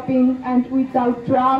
shopping and without drugs.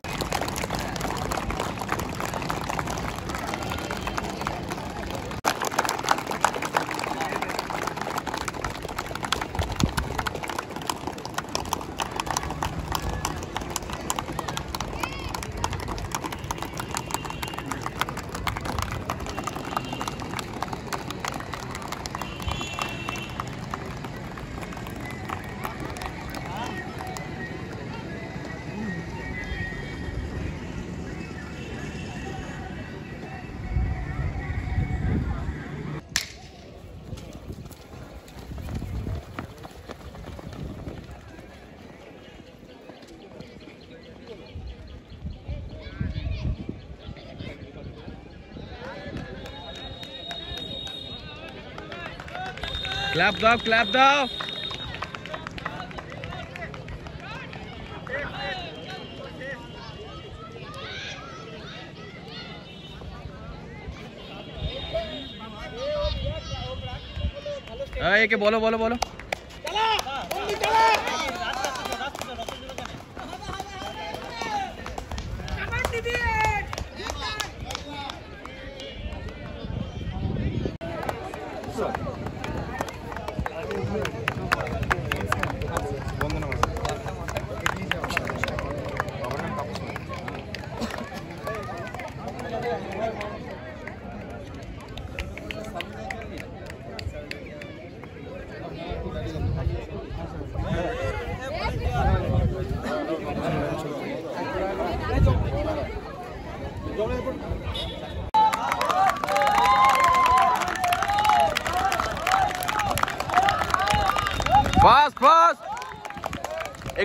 Clap दो clap दो एक बोलो बोलो बोलो।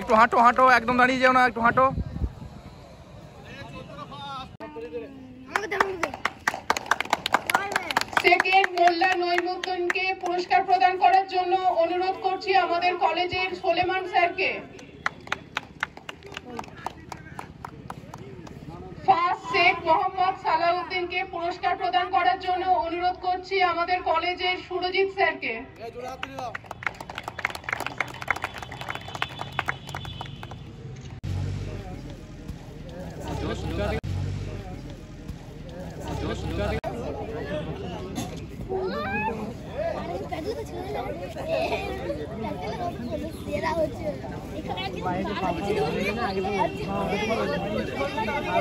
একটু হাঁটো হাঁটো, একদম দাঁড়িয়ে যাও না, একটু হাঁটো। মোল্লা নৈমুদ্দিনকে পুরস্কার প্রদান করার জন্য অনুরোধ করছি আমাদের কলেজের সোলেমান স্যারকে। ফার্স্ট শেখ মোহাম্মদ সালাউদ্দিনকে পুরস্কার প্রদান করার জন্য অনুরোধ করছি আমাদের কলেজের সুরজিৎ স্যারকে।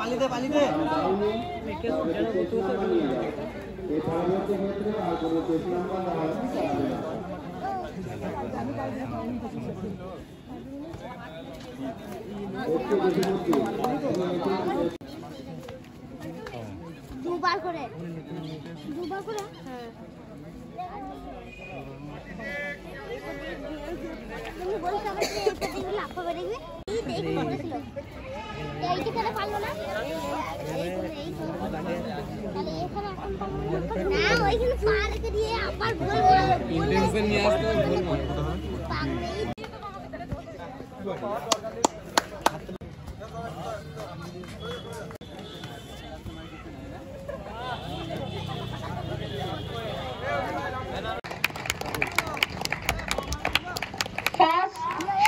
পালিতে পালিতে এ পরবর্তী ক্ষেত্রে আর কোনো কেস নাম্বার দেওয়া হবে দুবার করে। দুবার করে? হ্যাঁ তুমি বলতে হবে যে এটা দেখবি? লাভ হবে এই দেখি বলেছিল এইটা খেলে পারল না এই করে, এই করে। তাহলে এখানে এখন পারল না না ওইখানে পা রেখে দিয়ে আবার গোল মারলো গোল নিয়ে আসতে গোল মারলো ফার্স্ট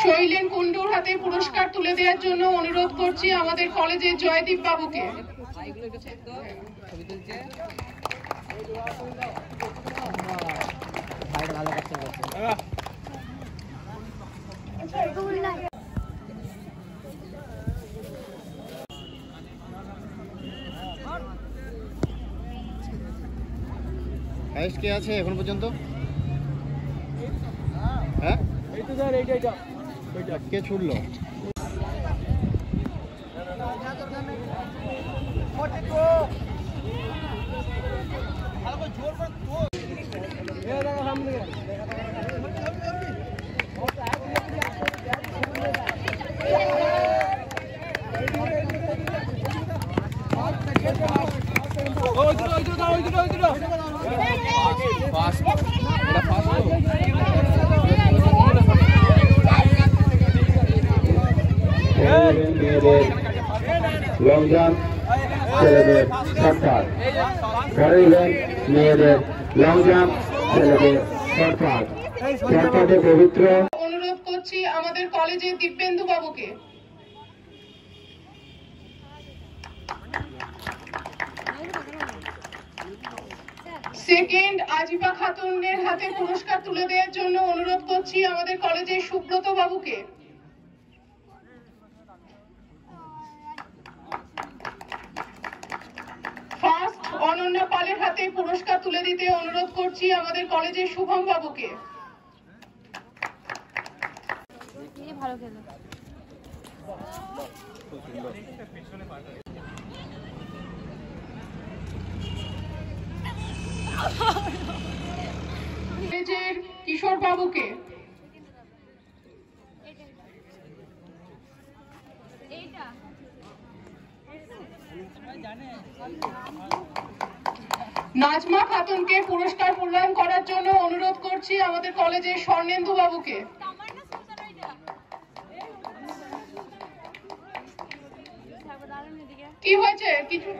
শৈলেন কুণ্ডুর হাতে পুরস্কার তুলে দেওয়ার জন্য অনুরোধ করছি আমাদের কলেজের জয়দীপ বাবুকে। কে আছে এখন পর্যন্ত? হ্যাঁ? কে ছুটলো ফার্স্ট এটা ফার্স্ট মেয়েদের লং জাম্প ছেলেদের শর্টপাট পরের ইভেন্ট মেয়েদের লং জাম্প ছেলেদের শর্টপাট শর্টপাটে পবিত্র। অনুরোধ করছি আমাদের কলেজের দিব্যেন্দু বাবুকে। সেকেন্ড আজিবা খাতুনের হাতে পুরস্কার তুলে দেওয়ার জন্য অনুরোধ করছি আমাদের কলেজের সুব্রত বাবুকে ফার্স্ট অনন্য পালের হাতে পুরস্কার তুলে দিতে অনুরোধ করছি আমাদের কলেজের শুভম বাবুকে। কলেজের কিশোর বাবুকে। নাজমা খাতুনকে পুরস্কার প্রদান করার জন্য অনুরোধ করছি আমাদের কলেজের স্বর্ণেন্দু বাবুকে। কি হয়েছে? কিছু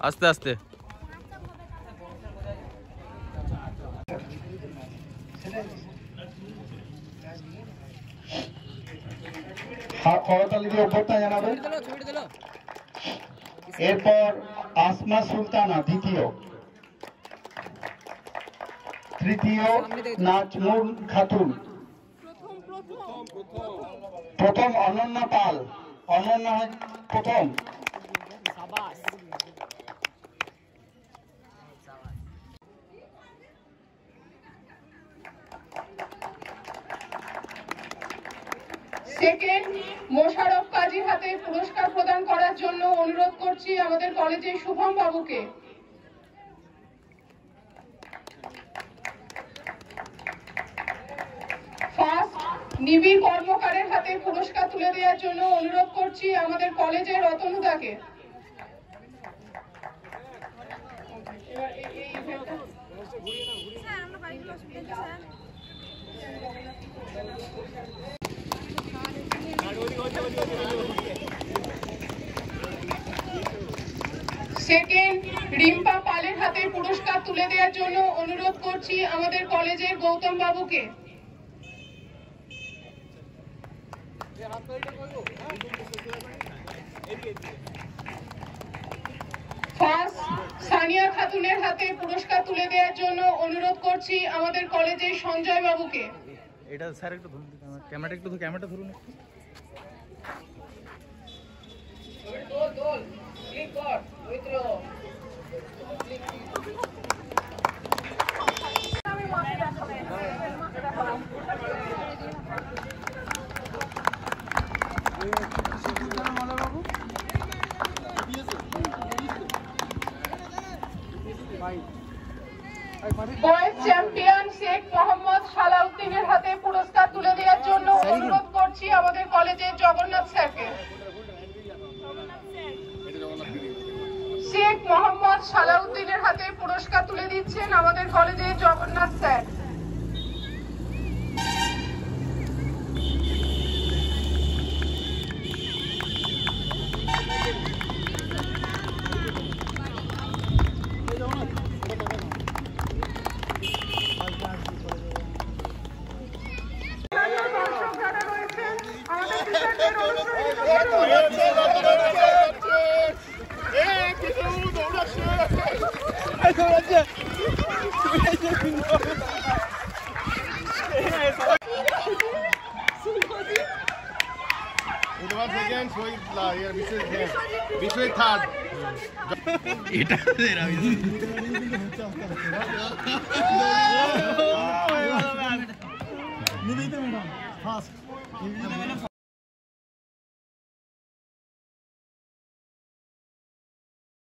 আস্তে আস্তে। এরপর আসমা সুলতানা দ্বিতীয়। তৃতীয় নাজমুল খাতুন। প্রথম অনন্যা পাল। অনন্যা প্রথম। সেকেন্ড মোশারফ কাজীর হাতে পুরস্কার প্রদান করার জন্য অনুরোধ করছি আমাদের কলেজের শুভম বাবুকে। ফার্স্ট নিবিড় কর্মকারের হাতে পুরস্কার তুলে দেওয়ার জন্য অনুরোধ করছি আমাদের কলেজের রতনুদাকে। সেকেন্ড রিম্পা পালের হাতে পুরস্কার তুলে দেওয়ার জন্য অনুরোধ করছি আমাদের কলেজের গৌতম বাবুকে ফার্স্ট, সানিয়া খাতুনের হাতে পুরস্কার তুলে দেওয়ার জন্য অনুরোধ করছি আমাদের কলেজের সঞ্জয় বাবুকে এটা স্যার একটু ক্যামেরাটা একটু ক্যামেরাটা ধরুন একটু। goal. Clean court. Withdraw. সালাউদ্দিনের হাতে পুরস্কার তুলে দিচ্ছেন আমাদের কলেজের জগন্নাথ স্যার। বিশ্বজিৎ ইয়ার বিশ্বজিৎ হ্যাঁ বিশ্বজিৎ থার্ড এটা তেরা নিবিতে ম্যাডাম ফাস্ট